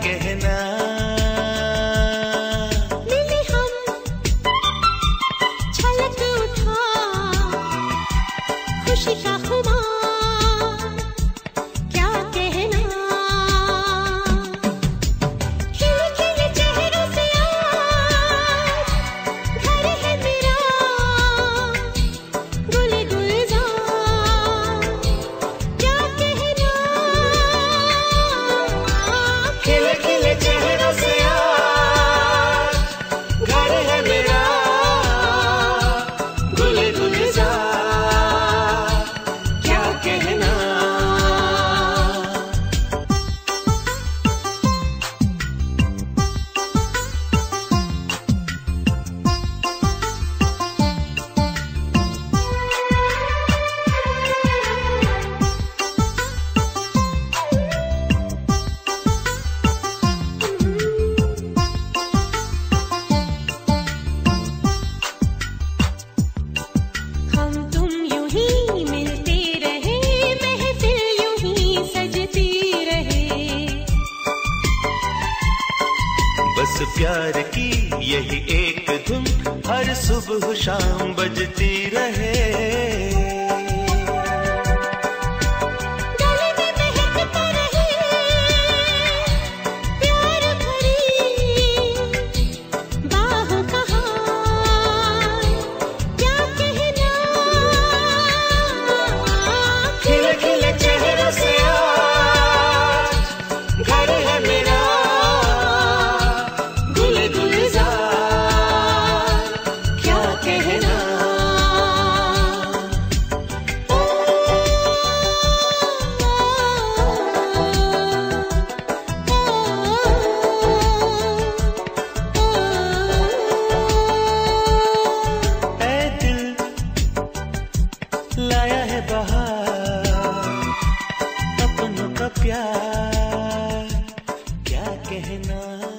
que प्यार की यही एक धुन हर सुबह शाम बजती रहे। प्यार क्या कहना?